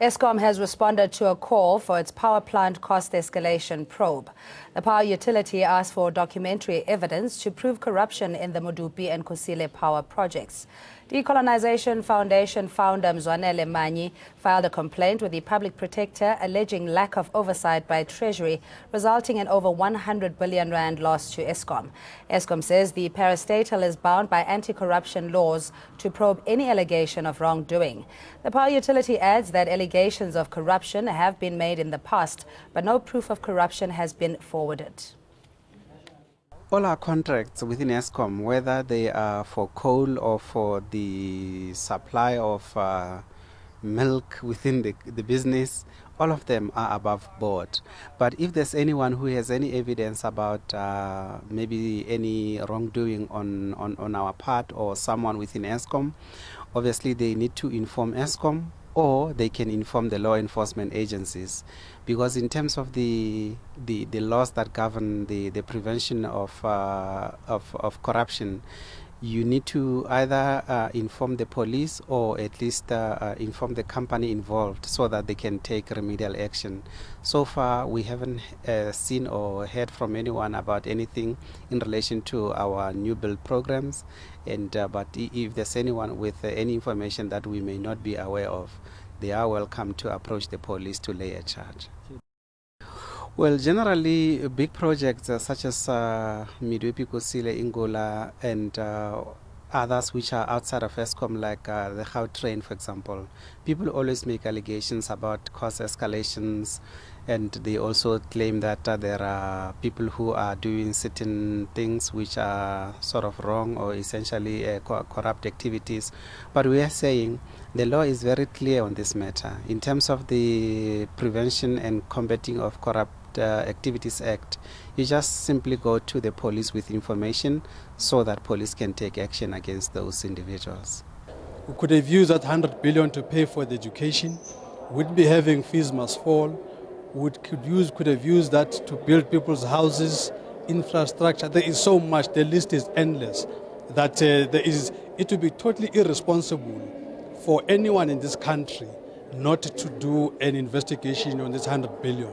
Eskom has responded to a call for its power plant cost escalation probe. The power utility asked for documentary evidence to prove corruption in the Medupi and Kusile power projects. Decolonization Foundation founder Mzwanele Manyi filed a complaint with the public protector alleging lack of oversight by Treasury, resulting in over 100 billion rand loss to Eskom. Eskom says the parastatal is bound by anti-corruption laws to probe any allegation of wrongdoing. The power utility adds that allegations of corruption have been made in the past, but no proof of corruption has been forwarded all our contracts within Eskom, whether they are for coal or for the supply of uh, milk within the, the business, all of them are above board. But if there's anyone who has any evidence about uh, maybe any wrongdoing on, on, on our part or someone within Eskom, obviously they need to inform Eskom or they can inform the law enforcement agencies. Because in terms of the the, the laws that govern the, the prevention of, uh, of, of corruption you need to either uh, inform the police or at least uh, uh, inform the company involved so that they can take remedial action. So far, we haven't uh, seen or heard from anyone about anything in relation to our new build programs. And uh, but if there's anyone with uh, any information that we may not be aware of, they are welcome to approach the police to lay a charge. Well, generally, big projects uh, such as uh, Medupi, Kusile, Ingula, and uh, others which are outside of Eskom, like uh, the Train, for example, people always make allegations about cost escalations, and they also claim that uh, there are people who are doing certain things which are sort of wrong or essentially uh, co corrupt activities. But we are saying the law is very clear on this matter in terms of the prevention and combating of corrupt Activities Act, you just simply go to the police with information so that police can take action against those individuals. We could have used that 100 billion to pay for the education. We'd be having fees must fall. We could, use, could have used that to build people's houses, infrastructure. There is so much. The list is endless. That uh, there is, it would be totally irresponsible for anyone in this country not to do an investigation on this 100 billion.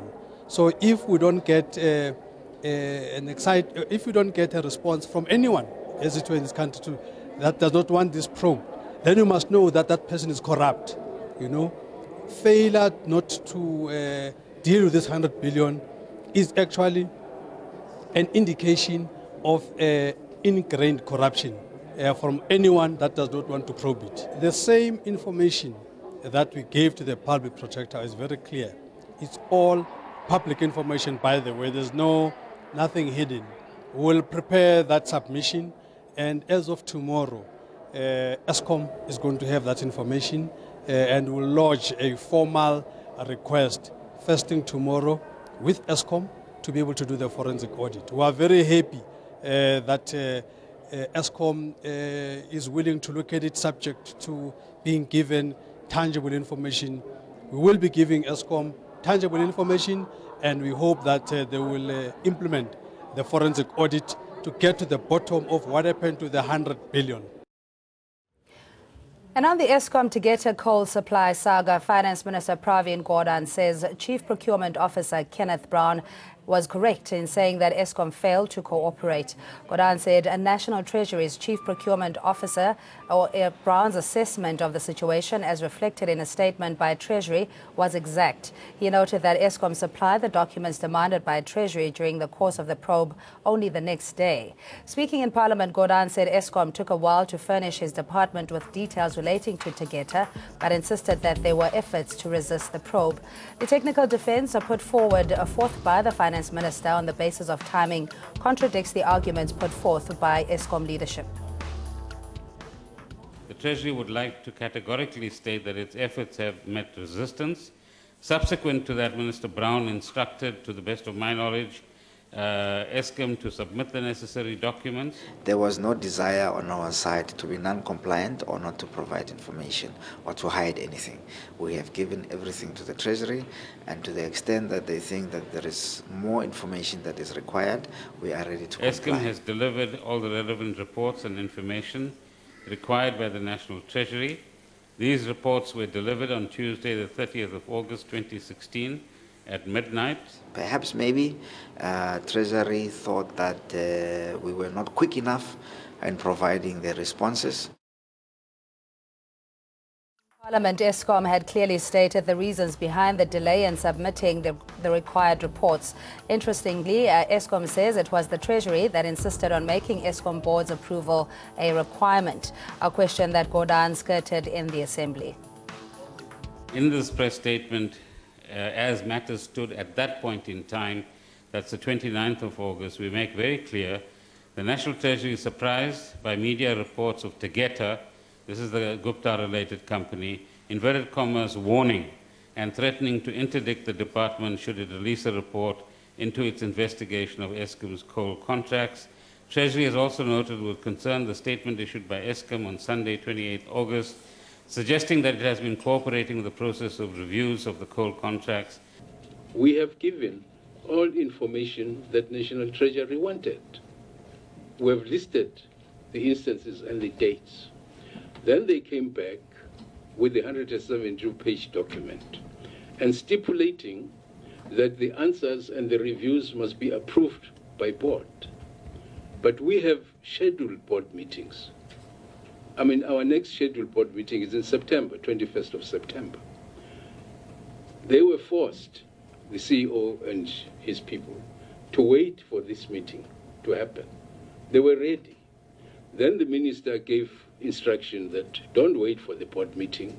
So if we don't get uh, uh, an excite, uh, if we don't get a response from anyone, as it were in this country, to, that does not want this probe, then you must know that that person is corrupt. You know, failure not to uh, deal with this 100 billion is actually an indication of uh, ingrained corruption uh, from anyone that does not want to probe it. The same information that we gave to the public protector is very clear. It's all public information, by the way. There's no nothing hidden. We'll prepare that submission, and as of tomorrow, uh, Eskom is going to have that information, uh, and will lodge a formal request first thing tomorrow with Eskom to be able to do the forensic audit. We are very happy uh, that uh, uh, Eskom uh, is willing to look at it subject to being given tangible information. We will be giving Eskom tangible information, and we hope that uh, they will uh, implement the forensic audit to get to the bottom of what happened to the 100 billion. And on the Eskom Tegeta coal supply saga, Finance Minister Pravin Gordhan says Chief Procurement Officer Kenneth Brown was correct in saying that Eskom failed to cooperate. Gordhan said a National Treasury's Chief Procurement Officer or Brown's assessment of the situation as reflected in a statement by Treasury was exact. He noted that Eskom supplied the documents demanded by Treasury during the course of the probe only the next day. Speaking in Parliament, Gordhan said Eskom took a while to furnish his department with details relating to Tegeta, but insisted that there were efforts to resist the probe. The technical defense are put forward uh, forth by the Finance finance minister on the basis of timing contradicts the arguments put forth by Eskom leadership. The Treasury would like to categorically state that its efforts have met resistance. Subsequent to that, Minister Brown instructed, to the best of my knowledge, uh, Eskom to submit the necessary documents? There was no desire on our side to be non-compliant or not to provide information or to hide anything. We have given everything to the Treasury and to the extent that they think that there is more information that is required, we are ready to Eskom comply. has delivered all the relevant reports and information required by the National Treasury. These reports were delivered on Tuesday, the 30th of August 2016 at midnight. Perhaps maybe uh, Treasury thought that uh, we were not quick enough in providing the responses. Parliament Eskom had clearly stated the reasons behind the delay in submitting the, the required reports. Interestingly, uh, Eskom says it was the Treasury that insisted on making Eskom board's approval a requirement, a question that Gordhan skirted in the Assembly. In this press statement, Uh, as matters stood at that point in time, that's the 29th of August, we make very clear the National Treasury is surprised by media reports of Tegeta this is the Gupta-related company, inverted commas warning and threatening to interdict the department should it release a report into its investigation of Eskom's coal contracts. Treasury has also noted with concern the statement issued by Eskom on Sunday, 28 August, suggesting that it has been cooperating with the process of reviews of the coal contracts. We have given all information that National Treasury wanted. We have listed the instances and the dates. Then they came back with the 172 page document and stipulating that the answers and the reviews must be approved by board. But we have scheduled board meetings. I mean, our next scheduled board meeting is in September, 21st of September. They were forced, the CEO and his people, to wait for this meeting to happen. They were ready. Then the minister gave instruction that don't wait for the board meeting,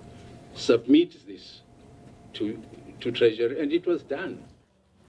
submit this to, to Treasury, and it was done.